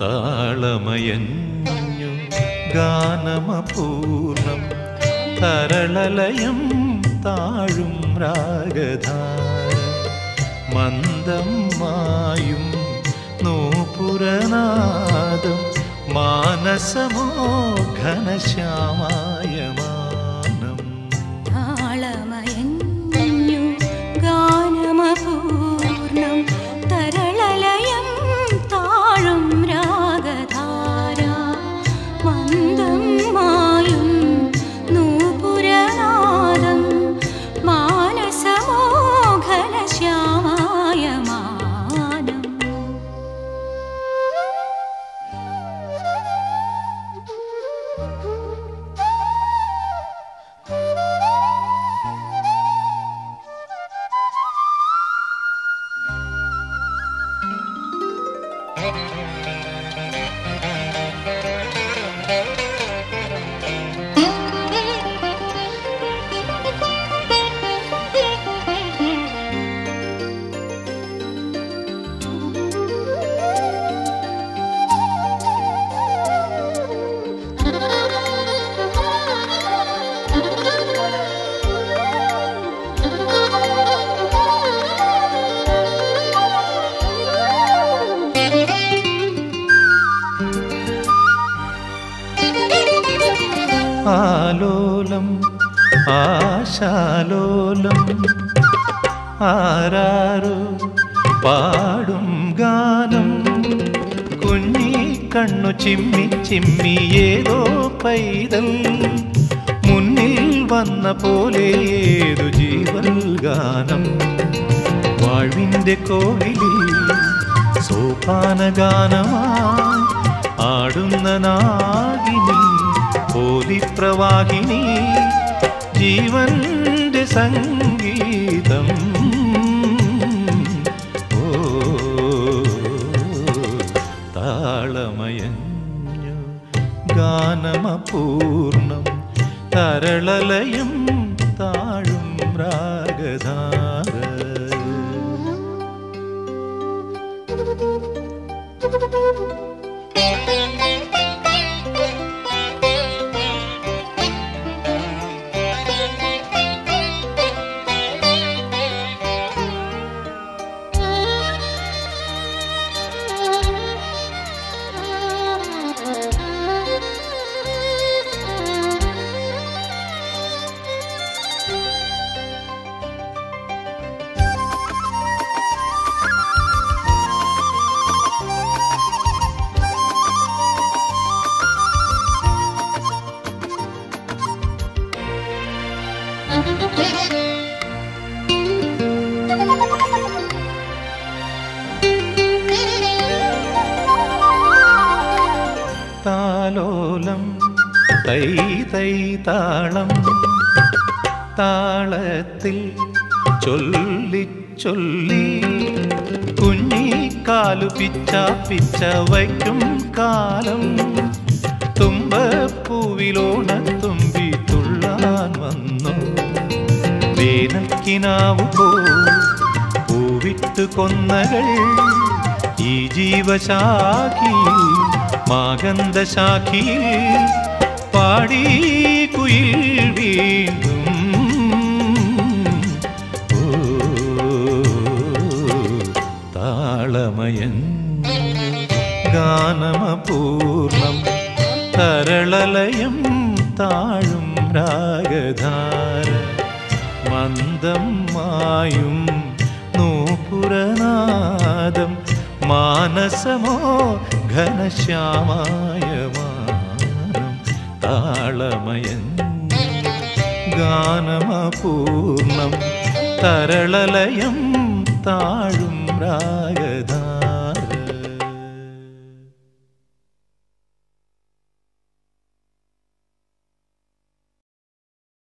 താളമയഞ്ഞു. ഗാനമപൂർണം തരളലയം താഴും രാഗധാര. മന്ദം മായും നൂപുരനാദം മാനസമോ ഘനശ്യാമായ ആലോലം ആശാലോലം. ആരാരോ പാടും ഗാനം. കുഞ്ഞി കണ്ണു ചിമ്മി ചിമ്മി ഏതോ പൈതൽ. മുന്നിൽ വന്ന പോലെ ഏതു ജീവൽ ഗാനം. വാഴ്വിന്റെ കോവിലിൽ സോപാന ഗാനമാ ആടുന്ന നാഗിനി പോലിപ്രവാഹിനി ജീവന്റെ സംഗീതം. ഓ താളമയഞ്ഞു ഗാനമപൂർണം തരളലയം താഴും രാഗധാര. താലോലം തൈ തൈ താളം. താളത്തിൽ ചൊല്ലി ചൊല്ലി. കുഞ്ഞിക്കാലു പിച്ച പിച്ച വയ്ക്കും കാലം. തുമ്പപ്പൂവിലോണത്തുമ്പി വേനൽക്കിനാവു പൂവിട്ട് കൊന്നകൾ ഈ ജീവശാഖിയിൽ മാഗന്ധശാഖിയിൽ പാടി കുയിൽ വീണ്ടും. ഓ താളമയഞ്ഞു ഗാനമപൂർണം തരളലയം താഴും രാഗധാര. മന്ദം മായും നൂപുരനാദം മാനസമോ ഘനശ്യാമായ താളമയൻ. ഗാനമപൂർണം തരളലയം താഴും രാഗധാര